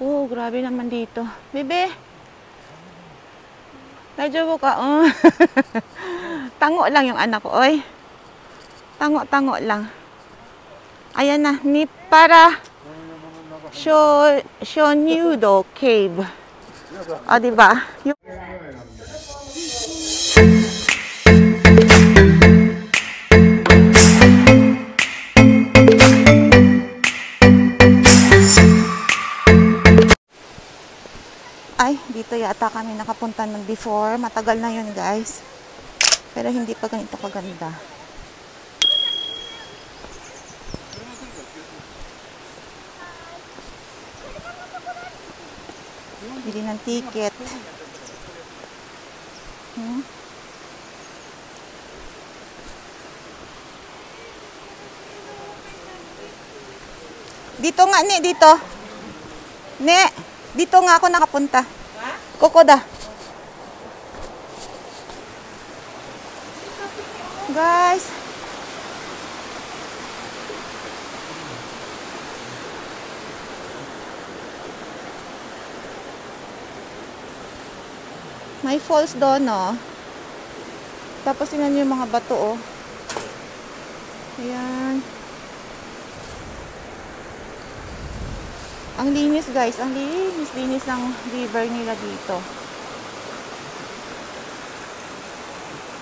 Oh, grabe naman dito. Bebe! Medyo ka. Oh. tango lang yung anak ko, oy. Tango, tango lang. Ayan na, ni para Sho, Shonyudo Cave. O, di ba? Yung dito yata kami nakapunta ng before. Matagal na yun, guys. Pero hindi pa ganito kaganda. Bili ng ticket. Hmm? Dito nga, ne, dito. Ne, dito nga ako nakapunta. Kokoda. Guys. May falls doon, no? Tapos tingnan yung mga bato, oh. Ayan. Ang linis, guys. Ang linis, linis ng river nila dito.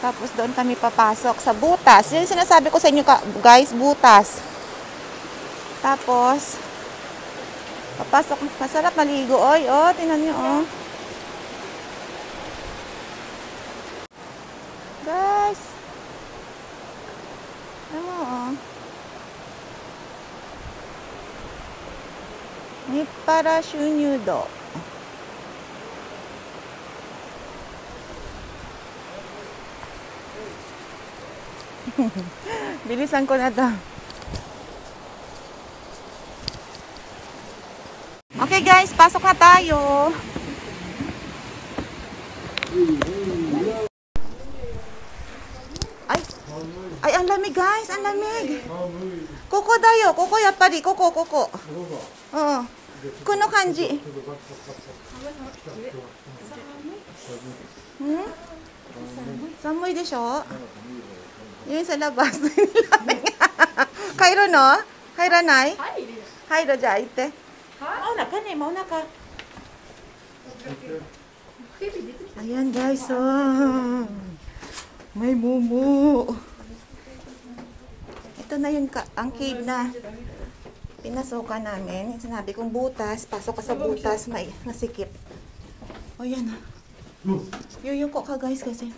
Tapos doon kami papasok sa butas. Yan sinasabi ko sa inyo, guys, butas. Tapos, papasok. Masarap maligo. Oy, oh, tingnan nyo, oh. Guys. Ano, oh. Ni para shunyudo. Bilisan ko na to. Okay guys, pasok na tayo. Ay, ay ang lamig guys, ang lamig. Koko dayo, koko yappari, koko, koko. Oo. Kuno kanji. Hmm? Samoy de sho? Yun sa labas. Kairo no? Kairanay? Kairo ja, ite. Mauna ka ne, mauna ka. Ayan guys, oh. May mumu. Ito na yung ka ang cave na pinasukan namin. Yung sinabi kong butas, pasok ka sa butas, may nasikip. O yan na. Yuyuko ka guys kasi.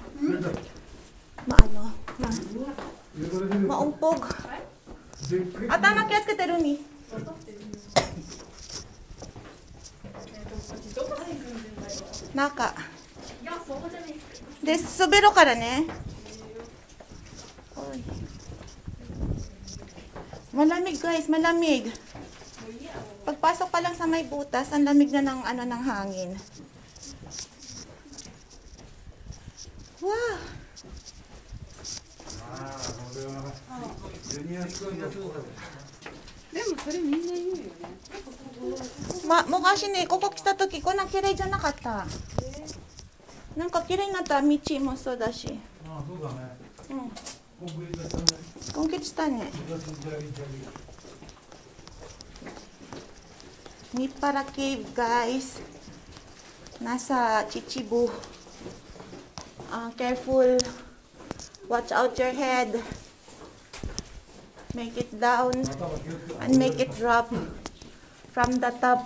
Maano, ma maumpog. Ata makias ka tero ni. Naka. De, subero kara ne. Oy. Malamig guys, malamig. Pagpasok pa lang sa may butas, ang lamig na ng ano ng hangin. Wow! Ma, 昔ね、ここ来た時こんな綺麗じゃなかった。なんか綺麗になった道もそうだし。ああ、そうだね。うん。コンクリートしたね。コンケしたね。 Nipara Cave, guys. Nasa Chichibu. Ah, careful. Watch out your head. Make it down 頭気をつけ and make it drop from the top.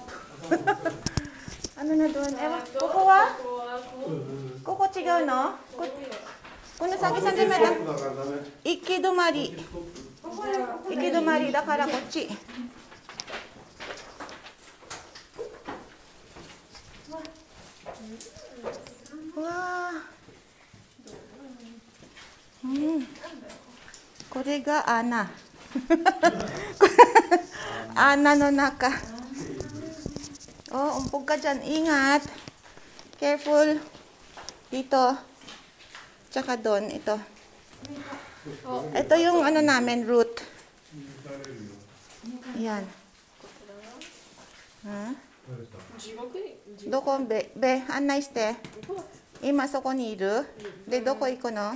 ano na doon? Ewan, kuko wa? Kuko chigaw, no? Ku- Kuno sa akin 30 meter. だからダメ。 Ikidomari. Ikidomari だからこっち。 れが穴。穴の中。Oh, umpog ka dyan. Ingat. Careful. Dito. Tsaka doon. Ito. Ito yung ano namin, route. Yan. Ha? どうですか地獄に地どこべ、べ、案内して。獄今そこにいるで、どこ行くの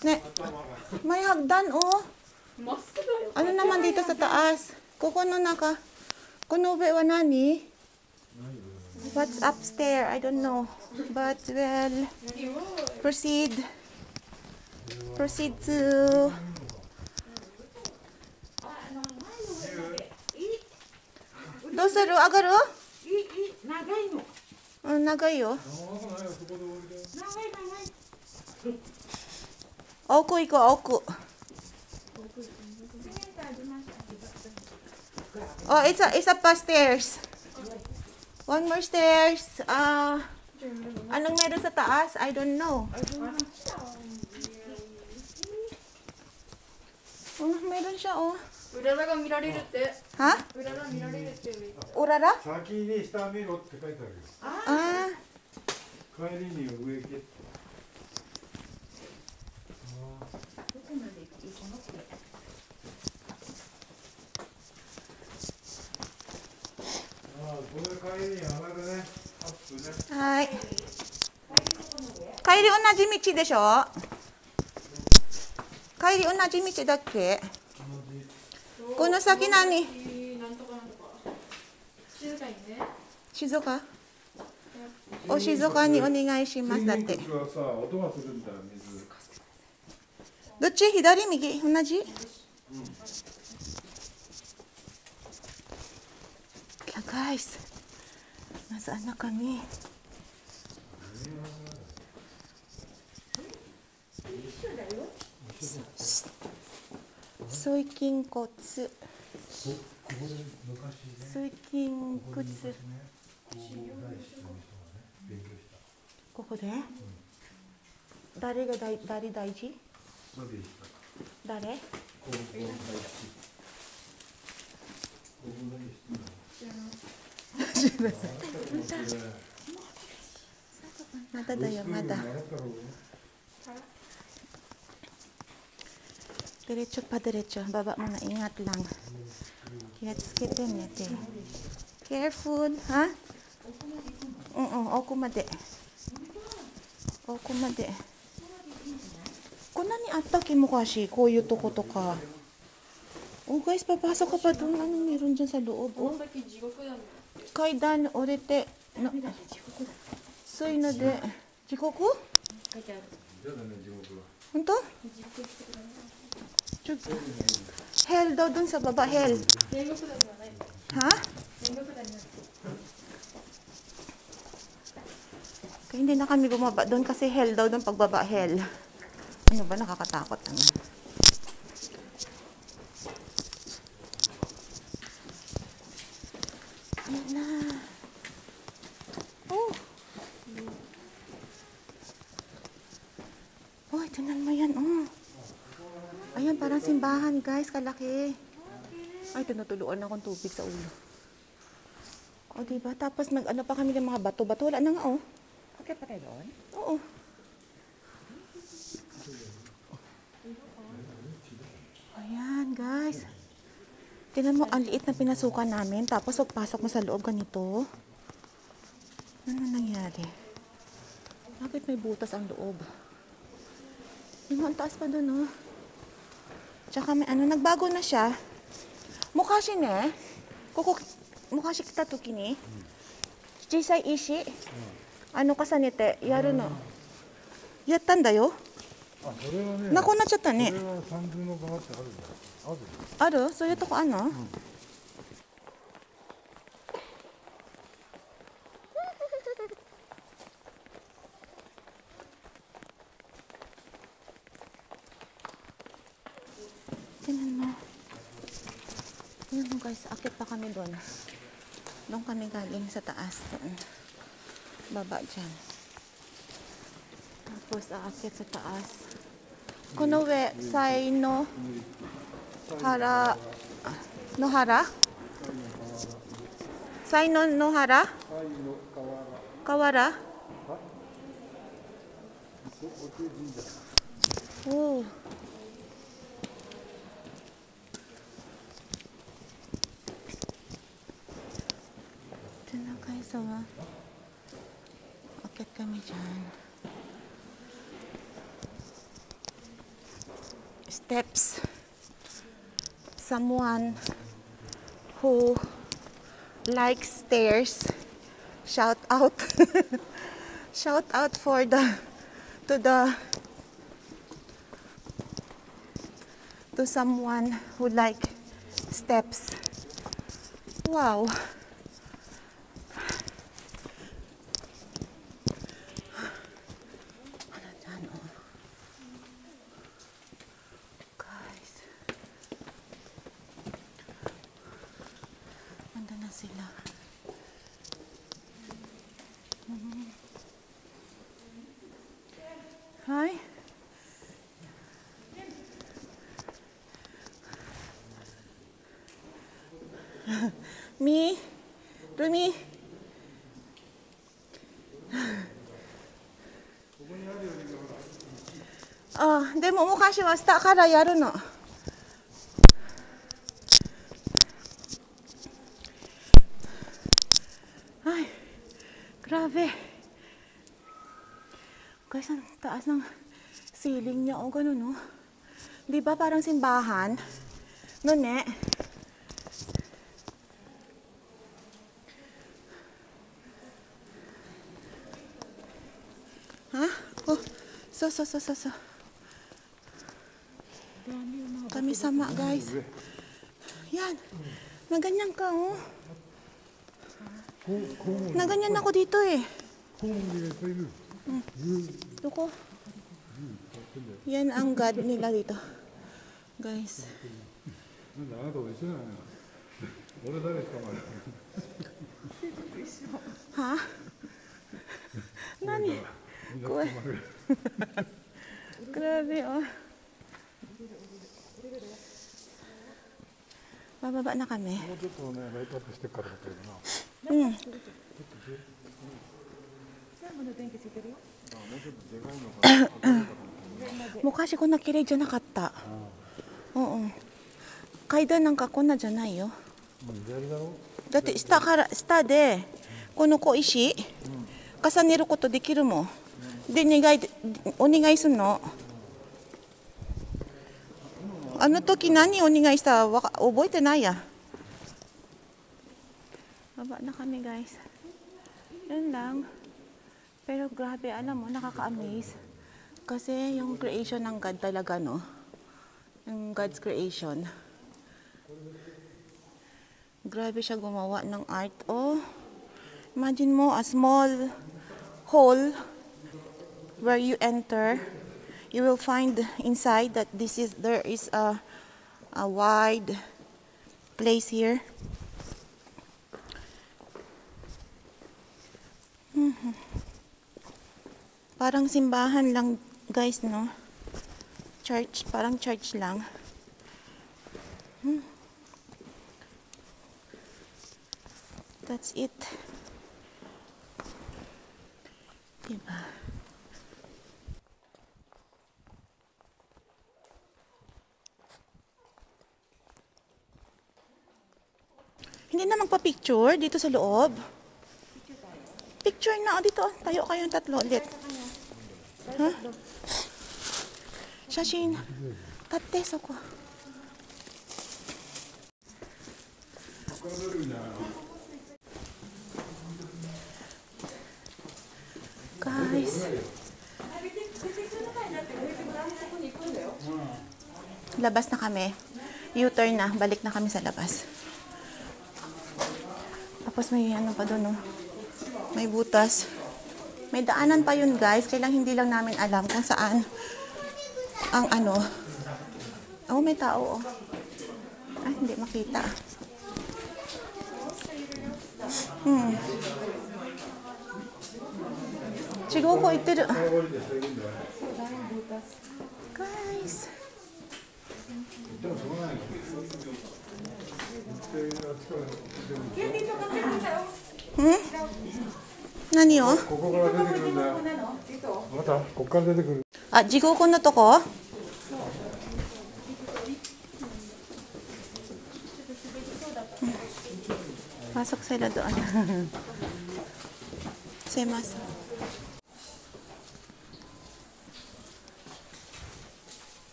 Ne, may hagdan, oh. Ano naman dito sa taas? Kukuno na ka. Kunobe wa nani? What's upstairs? I don't know. But, well, proceed. Proceed to... Dosaru, agaru? Oh, nagai no. Nagai yo. Nagai, nagai. 奥行こう、奥。Oh, it's a, it's up stairs. One more stairs. Ah, anong meron sa taas? I don't know. Oh, meron siya, oh. うららが見られるって。 Ha? うらら見られるって。 Urara? 先に下見ろって書いてあるよ。 Ah, 帰りに上行けって。ああ、これ帰りに上がる はい。帰り同じ道でしょ？帰り同じ道だっけ？この先何？静岡？お静かにお願いしますだって。どっち？左右？同じ、うん、高いっす。まずあの中に。水筋骨水筋骨ここで、誰が大誰大事誰工房大師。工房大師っていうのはまだだよまだ Diretso pa diretso. Baba mo na. Ingat lang. Let's get in it eh. Careful. Ha? Oo. Oku made. Oku made. こんなにあったきもかし、こういうとことか。Oh guys, papasok ka pa doon. Ano meron dyan sa loob? こ Oh, の先地獄だね。 階段降りて、な、そういうので、時刻書いてある。嫌だね、地獄は。本当ちょ Hell daw dun sa baba, hell. 天国だではない。 Ha? 天国だになって。 Kaya hindi na kami bumaba doon kasi hell daw doon pagbaba hell. Ano ba nakakatakot naman? Oh, tingnan mo yan, oh. Ayan, parang simbahan, guys. Kalaki. Ay, tinutuluan akong tubig sa ulo. O, diba? Tapos nag-ano pa kami ng mga bato-bato. Wala na nga, oh. Okay pa tayo doon? Oo. Ayan, guys. Tingnan mo, ang liit na pinasukan namin. Tapos, pagpasok mo sa loob ganito. Ano nangyari? Bakit may butas ang loob? Yung ang taas pa doon, oh. Tsaka may ano, nagbago na siya. Mukha siya ne. Kuku, mukha siya kita tuki ni. Jisai ishi. あの重ねてやるの、やったんだよあ、それはね。なくなっちゃったこねれは三重の川ってあるんだよ。ある。あるそういうとこあんの、Tingnan guys, akit pa kami doon. Doon kami galing sa taas. Doon. Baba dyan. Tapos aakyat sa taas. Kunowe, say no hara no hara? Say no no? Kawara? Oh. Someone who likes stairs. Shout out. Shout out for the to the to someone who like steps. Wow. でも昔は下からやるの。Ay, grabe. Guys, ang taas ng ceiling niya. O, ganun, no? Di ba parang simbahan? Noon eh. Ha? Oh, so, so, so, so, so. may sama, guys. Yan. Naganyan ka, oh. Naganyan ako dito, eh. Hmm. Duko. Oh. Yan ang god nila dito. Guys. Ha? Nani? Grabe, oh. な捕まえる Grabe, oh. Bababa na kami. もうちょっとねライトアップしてからだけどな Mm. 昔こんな綺麗じゃなかった。うんうん。階段なんかこんなじゃないよ。だって下から下でこの小石重ねることできるもん。で願いお願いするの。あの時何お願いしたわか覚えてないや。Baba na kami guys. Yun lang. Pero grabe, alam mo, nakaka-amaze. Kasi yung creation ng God talaga, no? Yung God's creation. Grabe siya gumawa ng art. Oh, imagine mo a small hole where you enter. You will find inside that this is there is a a wide place here. Mhm. Parang simbahan lang, guys, no? Church, parang church lang. That's it. Diba? Hindi na magpa-picture dito sa loob. Picture na. O, dito. Tayo kayong tatlo ulit. Ha? Shashin. Tate, soko. Guys. Labas na kami. U-turn na. Balik na kami sa labas. Tapos may ano pa doon, no? Oh. May butas. May daanan pa yun, guys. Kailang hindi lang namin alam kung saan ang ano. Oh, may tao, oh. Ah, hindi makita. Hmm. Siguro ko ito. Guys. Guys. ん？何を？ここから出てくるんだよまたここから出てくるあ、地獄のとこ Pasok sila doon. Semas.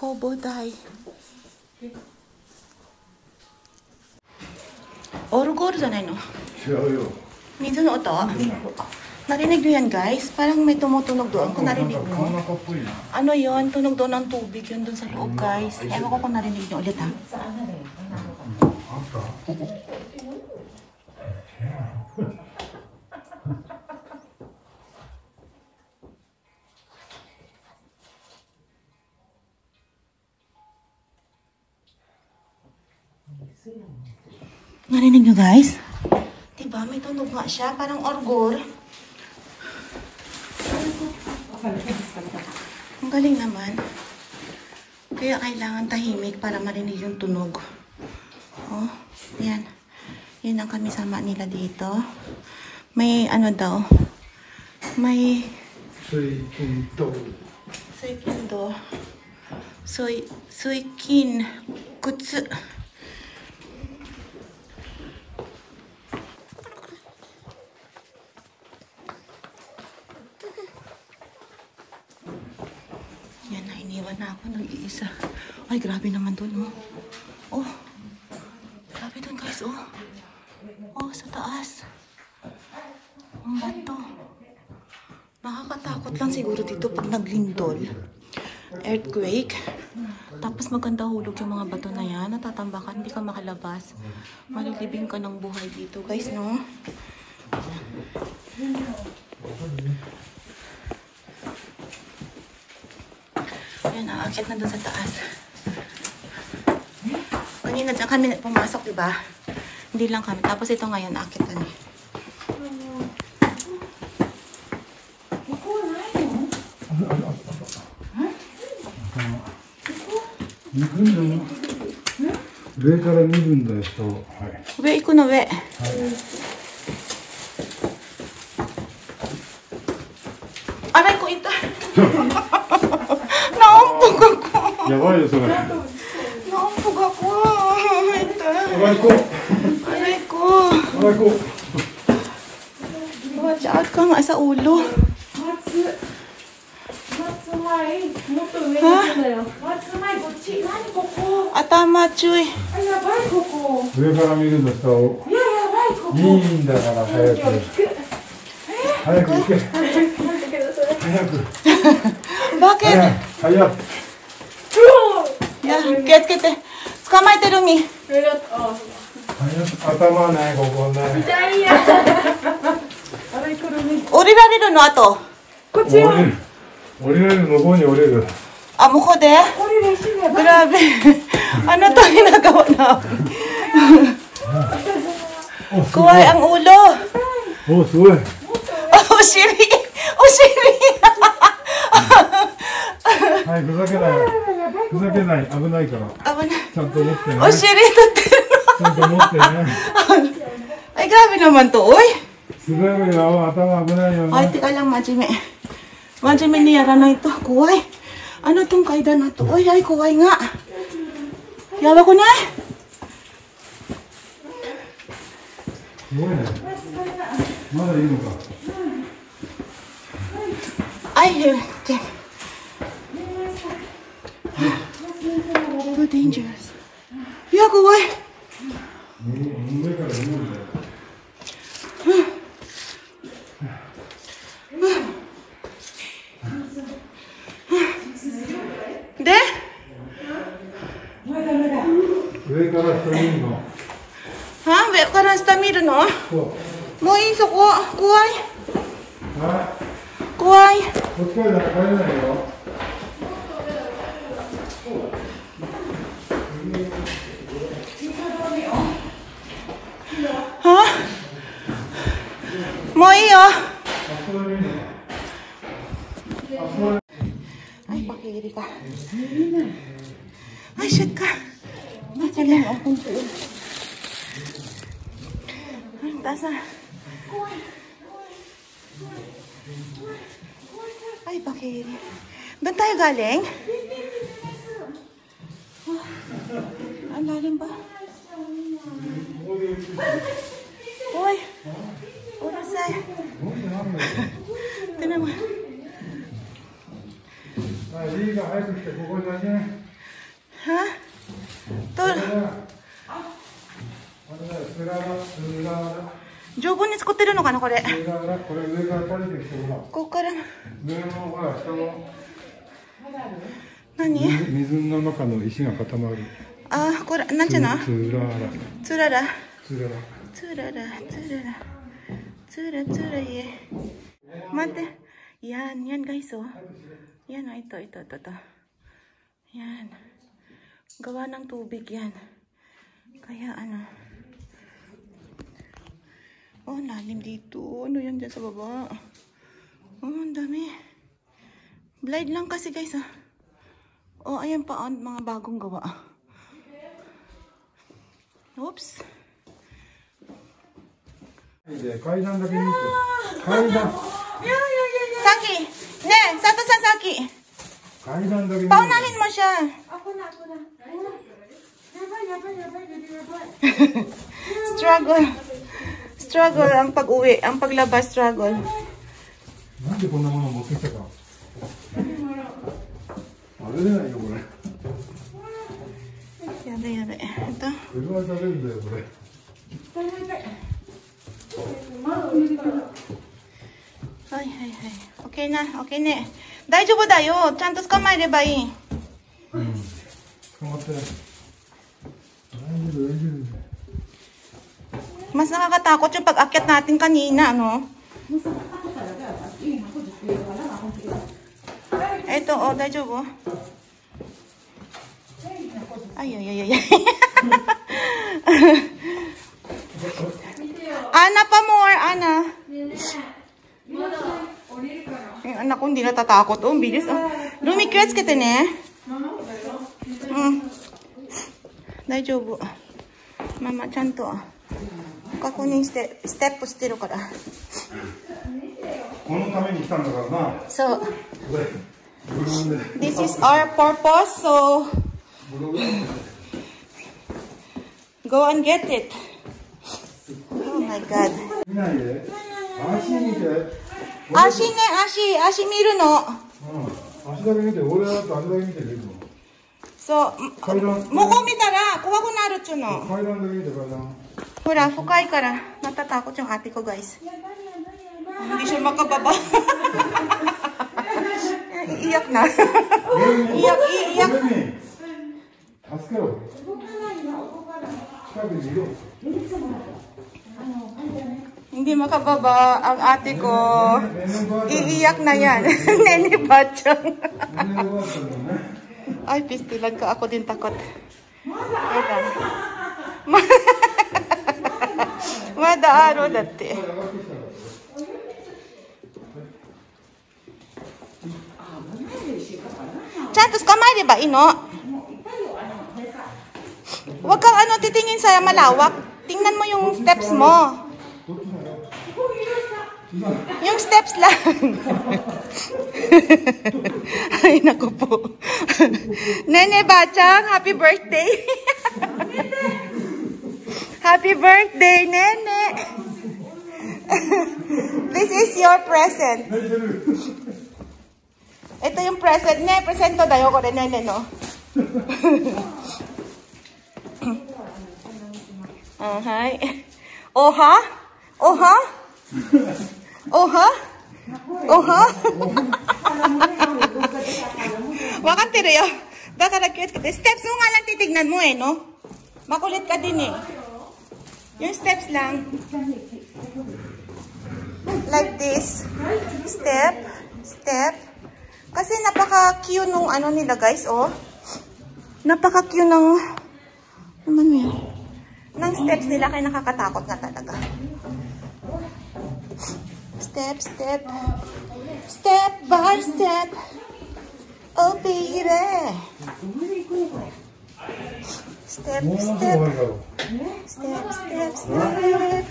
Kobodai. Oro Goro sanay no? Siyayo. Minsan no ito? Narinig nyo yan guys? Parang may tumutunog doon kung narinig mo. Ano yon Tunog doon ng tubig yun sa loob guys. Ewan ko kung narinig ulit ha. guys. Diba? May tunog nga siya. Parang orgol. Ang galing naman. Kaya kailangan tahimik para marinig yung tunog. Oh, yan. Yun ang kami sama nila dito. May ano daw. May... Suikindo. Suikindo. Sui, suikin. Kutsu. Nag-iisa. Ay, grabe naman dun, oh. Oh. Grabe dun, guys, oh. Oh, sa taas. Ang bato. Nakakatakot lang siguro dito pag naglindol. Earthquake. Tapos maganda hulog yung mga bato na yan. Natatambakan, hindi ka makalabas. Malilibing ka ng buhay dito, guys, no? Ayan, aakyat na doon sa taas. Kanina dyan kami pumasok, di ba? Hindi lang kami. Tapos ito ngayon, aakyat kami. 行くんだよ上から見るんだよ人をはい Uwe, iko na, we. Aray やばいよそれ Naumpog ako. Ito. あら行こ Aray ko. うあら行こ Watch out ka nga sa ulo. 松松前もっと上に行くんだよ松前こっち何ここ Atama, Chuy. あやばいここう上から見るの下をいややばいここいいんだから早く早く行け早く Bakit? 早く Yan, get, get. 気をつけて。捕まえてるみ。頭ないここな痛いや。降りられるのあと。こっち降りられる向こうに降りる。あ向こうで？グラあなたになかもな怖い。あろおすごい。お尻。お尻。はい、ふざけない。ふざけない、危ないから。危ない。ちゃんと持ってね。お尻取ってるの。ちゃんと持って。はい、ガービのマント、おい。すごいよ、頭危ないよ、相手か真面目。真面目にやらないと怖い。あの今回だなと、おい、はい、怖いが。やばくない？すごいね。まだいいのか。アイフルテー。Too dangerous. Yeah, kuway. 上 galing? Oh, ang lalim ba? Uy! Oras ay! Ito naman. Ha? Tol! 丈夫に使ってるのかなこれここから上のほら下の何水水の中の石が固まるあ、これ、なんちゅうのスララつらら。スララつらら、つらら。つらつらye. Mate. Yan, yan guys oh. Yan oh, ito, ito, ito, ito. Yan. Gawa ng tubig yan. Kaya ano. Oh, lalim dito. Ano yan dyan sa baba? Oh, ang dami. Blind lang kasi guys ah. Oh, ayan pa ang mga bagong gawa. Oops. で階段だけ見て階段 Saki! Ne, Sato san Saki! 階段だけ見て Paunahin mo siya. Ako na, ako na. Yabay, yabay, yabay, yabay, yabay. Struggle. Struggle ang pag-uwi. Ang paglabas, struggle. なんでこんなもの 食べれないよこれやだやだえっと車食べるんだよこれはいはいはい OK な OK ね大丈夫だよちゃんと捕まえればいいうん捕まってない大丈夫大丈夫 mas nakakatatakot yung pag-akyat natin kanina, no? Mas nakakatakot talaga. Yun, ako, Diyos ko, wala akong えっと、大丈夫？あ、いやいやいやいや。アナパモアアナ。え、アナコンディラタタコトです。ルミ気をつけてね。うん。大丈夫。ママちゃんと確認して、ステップしてるから。このために来たんだからな。そう。This is our purpose, so go and get it. Oh my god. Ashine, Ashine, Ashi, Ashi miru 아시네 아시 아시 미르노. 아시다가 이제 올해도 아시다가 이제 되고. So 먹어미다라 구하고 나르츠노. 과일한도 이제 가자. Hura, hukay ka na. Natatakot yung ate ko, guys. Hindi siya makababa iyak na. iyak, iyak. 가스가요. Hindi makababa ang ate ko. Iiyak na yan. Nene Batchang. Ay, pistilan ka. Ako din takot. Mada! Mada aro dati. Chantos, kamay di ino? Huwag kang ano, titingin sa malawak. Tingnan mo yung steps mo. Yung steps lang. Ay, naku po. Nene Bachang, happy birthday. happy birthday, Nene. This is your present. Ito yung present. Ne, presento dayo ko rin. Ne, no. uh, hi. Oha? Oha? Oha? Oha? Wakanti rin yun. Oh. Baka nag-cute ka. Steps mo nga lang titignan mo eh, no? Makulit ka din eh. Yung steps lang. Like this. Step. Step. Kasi napaka-cute nung ano nila guys, oh. Napaka-cute ng, naman yun, ng steps nila kaya nakakatakot na talaga. Step, step, step by step. Oh baby. Step, step, step, step, step.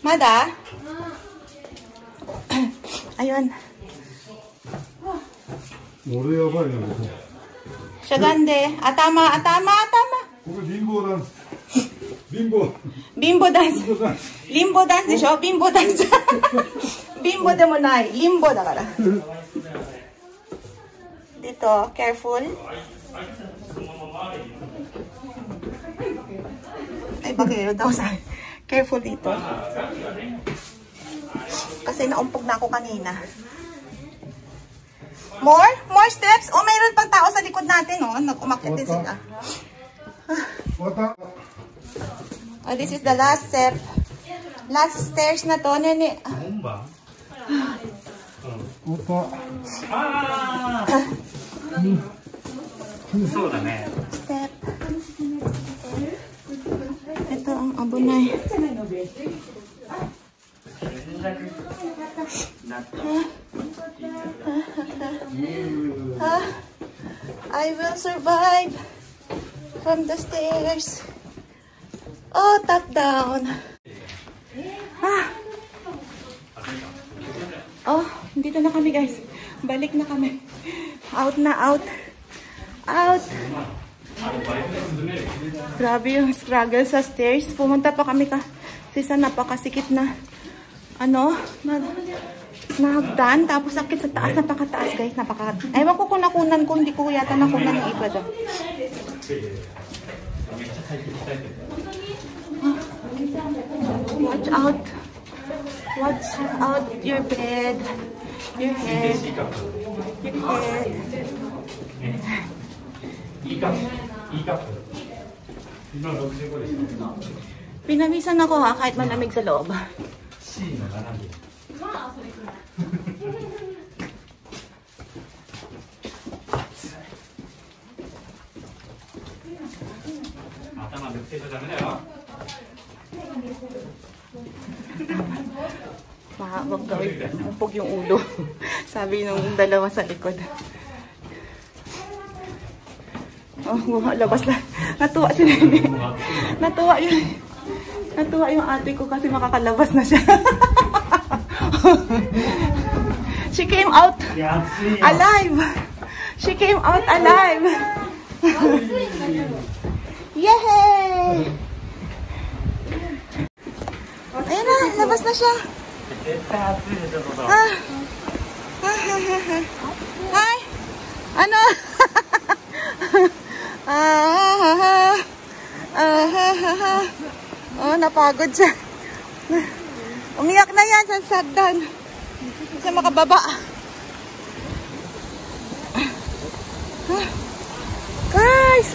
Mada? Mada? Ayun. Oraya var ya. bu. Siya gande. Atama, atama, atama. Bugün limbo'dan. Limbo. Bimbo dance. Limbo'dan. リンボダンスでしょビンボダンス。ビンボでもない。リンボだから。Dito, careful. Ay, bakit daw sa Careful dito. Kasi naumpog na ako kanina. More? More steps? O, oh, mayroon pang tao sa likod natin, oh. Nag-umakit din sila. Ah. oh, this is the last step. Last stairs na to. Nene. Umba? Ah! So, Step. Ito ang abunay. I will survive from the stairs. Oh, top down. Ah. Oh, dito na kami guys. Balik na kami. Out na out. Out. Grabe yung struggle sa stairs. Pumunta pa kami ka sa napakasikip na ano, na, na hagdan. Tapos sakit sa taas. Napakataas guys. Napaka... Ewan ko kung nakunan ko. Hindi ko yata nakunan yung iba doon. Watch out. Watch out your bed. Your head. Your head. Ikap. Ikap. Pinamisan ako ha kahit malamig sa loob. Sino malamig? 아따만 몇개 저장해요. Mahawak daw. Upog yung ulo. Sabi nung dalawa sa likod. Oh, labas na. Natuwa si Nene. Natuwa yun. Natuwa yung ate ko kasi makakalabas na siya. She came out alive. She came out alive. Yay! Ayun na, labas na siya. Ah. Hi! Ano? ah, ah, ah, ah, ah. Oh, napagod siya. Umiyak na yan sa. Hindi siya makababa. Guys!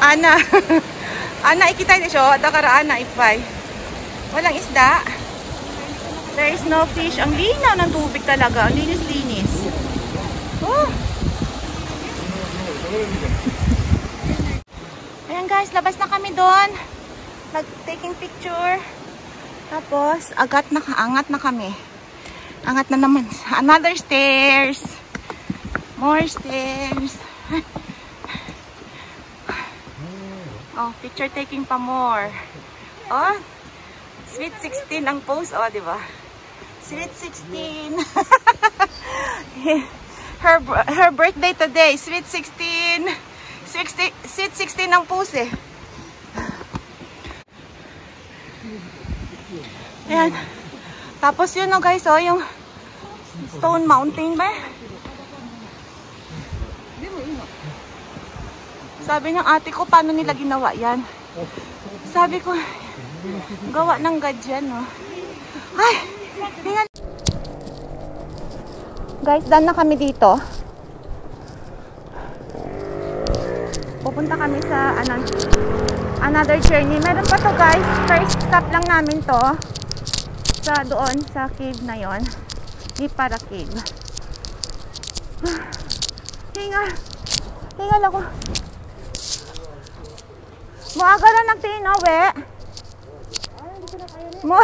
Ana. Ana, ikitai desho. Dakara ana, ipay. Walang isda. There is no fish. Ang linaw ng tubig talaga. Ang linis-linis. Oh. Ayan guys, labas na kami doon. Nag-taking picture. Tapos, agat na, angat na kami. Angat na naman. Another stairs. More stairs. Oh, picture taking pa more. Oh, sweet 16 ang post. Oh, di ba? Sweet 16. her her birthday today. Sweet 16. 60, sweet 16 ang post eh. Ayan. Tapos yun no guys, oh, yung Stone Mountain ba? Sabi ng ate ko, paano nila ginawa yan? Sabi ko, gawa ng gadyan, no? Ay, tingnan. Guys, done na kami dito. pupunta kami sa ano, another journey. Meron pa to guys. First stop lang namin to. Sa doon, sa cave na yon. Ipara cave. Hingal. Hingal ako. Muaga na nagtiin, oh, mo.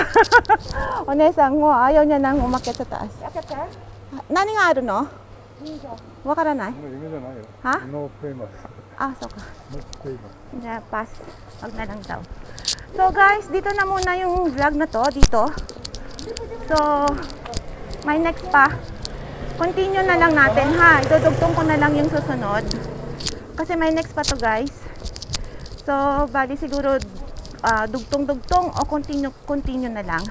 o nesang mo, ayaw niya nang umakit sa taas. Akit ka? Nani nga aro no? Wa kara nai? Ano, ha? No famous. Ah, so ka. No famous. Yeah, pass. Wag na lang daw. So guys, dito na muna yung vlog na to. Dito. So, may next pa. Continue na lang natin ha. Idudugtong ko na lang yung susunod. Kasi may next pa to guys. So, bali siguro ah, dugtong-dugtong o continue, continue na lang.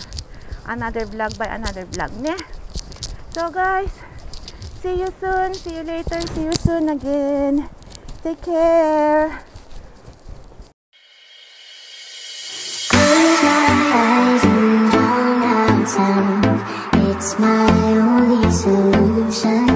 Another vlog by another vlog, ne? So guys, see you soon. See you later. See you soon again. Take care. Close my eyes and drown out. It's my only solution.